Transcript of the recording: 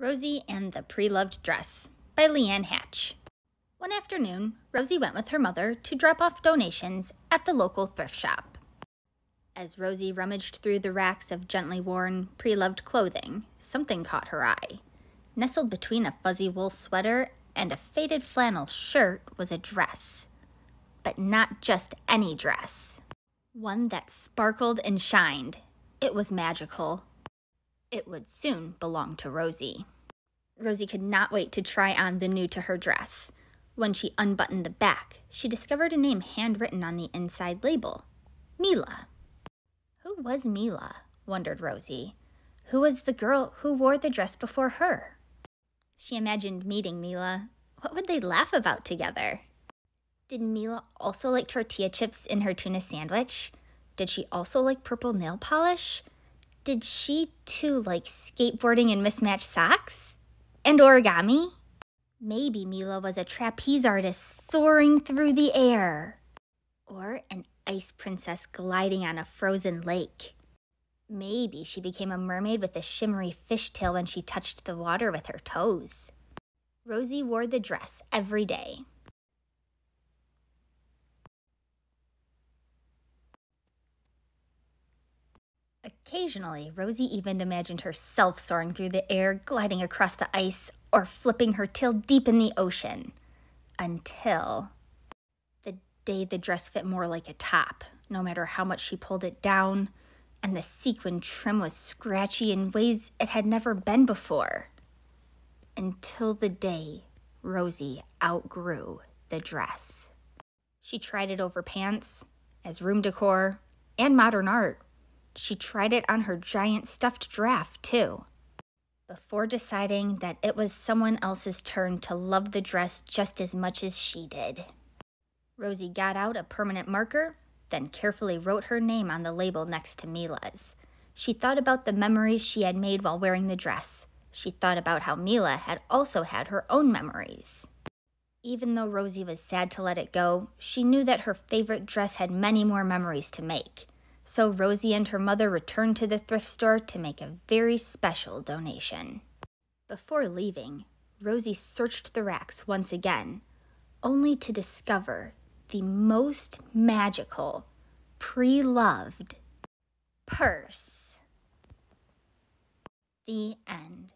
Rosie and the Pre-Loved Dress by Leanne Hatch. One afternoon, Rosie went with her mother to drop off donations at the local thrift shop. As Rosie rummaged through the racks of gently worn, pre-loved clothing, something caught her eye. Nestled between a fuzzy wool sweater and a faded flannel shirt was a dress. But not just any dress. One that sparkled and shined. It was magical. It would soon belong to Rosie. Rosie could not wait to try on the new to her dress. When she unbuttoned the back, she discovered a name handwritten on the inside label Mila. Who was Mila? wondered Rosie. Who was the girl who wore the dress before her? She imagined meeting Mila. What would they laugh about together? Did Mila also like tortilla chips in her tuna sandwich? Did she also like purple nail polish? Did she too like skateboarding and mismatched socks? And origami? Maybe Mila was a trapeze artist soaring through the air. Or an ice princess gliding on a frozen lake. Maybe she became a mermaid with a shimmery fishtail when she touched the water with her toes. Rosie wore the dress every day. Occasionally, Rosie even imagined herself soaring through the air, gliding across the ice, or flipping her tail deep in the ocean. Until the day the dress fit more like a top, no matter how much she pulled it down, and the sequin trim was scratchy in ways it had never been before. Until the day Rosie outgrew the dress. She tried it over pants, as room decor, and modern art. She tried it on her giant stuffed giraffe, too, before deciding that it was someone else's turn to love the dress just as much as she did. Rosie got out a permanent marker, then carefully wrote her name on the label next to Mila's. She thought about the memories she had made while wearing the dress. She thought about how Mila had also had her own memories. Even though Rosie was sad to let it go, she knew that her favorite dress had many more memories to make so Rosie and her mother returned to the thrift store to make a very special donation. Before leaving, Rosie searched the racks once again, only to discover the most magical, pre loved purse. The end.